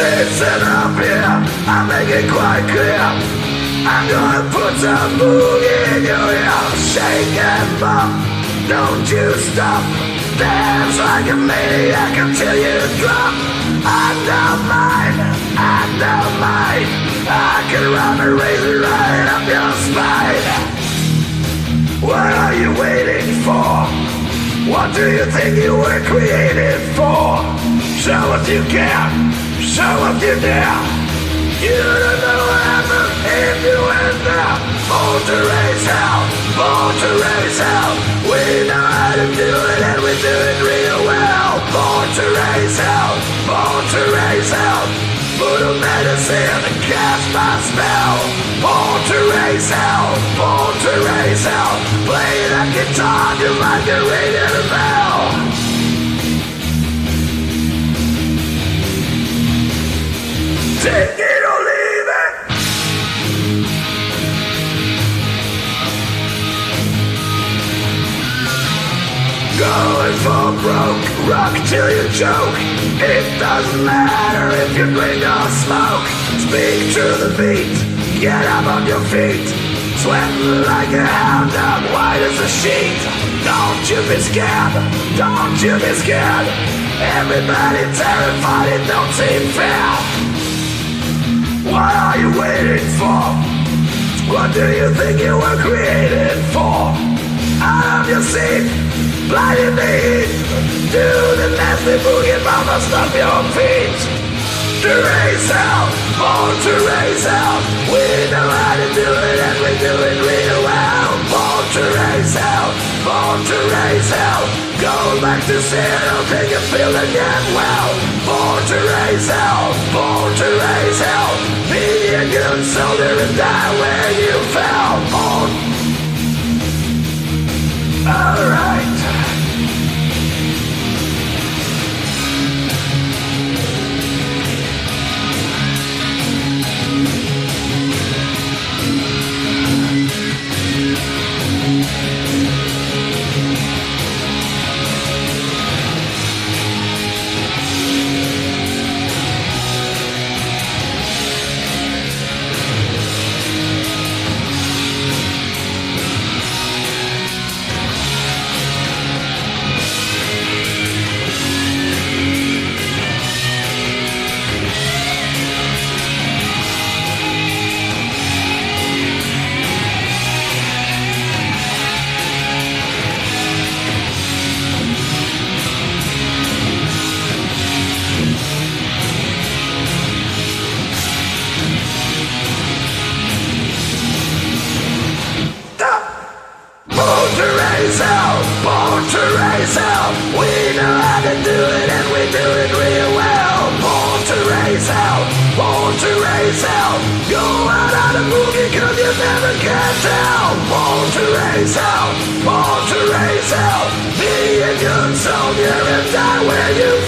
here, I make it quite clear. I'm gonna put some boogie in your ear. Shake and bump, don't you stop. Dance like a maniac until you drop. Undermine, undermine. I can run a razor right up your spine. What are you waiting for? What do you think you were created for? Show what you can, show what you dare. You don't know happened if you went there. Born to raise hell, born to raise hell. We know how to do it and we do it real well. Born to raise hell, born to raise hell. Put a medicine and cast my spell. Born to raise hell, born to raise hell. Play that guitar just like a a bell. For broke, rock till you choke. It doesn't matter if you drink or smoke. Speak to the beat, get up on your feet. Sweating like a hound dog, white as a sheet. Don't you be scared, don't you be scared. Everybody terrified, it don't seem fair. What are you waiting for? What do you think you were created for? Out of your seat, blinding the heat. Do the nasty boogie mama stomp your feet. To raise hell, born to raise hell. We know how to do it and we do it real well. Born to raise hell, born to raise hell. Go back to zero, take a pill and get well. Born to raise hell, born to raise hell. Be a good soldier and die where you fell. Born. Alright. Born to raise hell. We know how to do it and we do it real well. Born to raise hell, born to raise hell. Go out on a boogie cause you never can tell. Born to raise hell, born to raise hell. Be a good soldier and die where you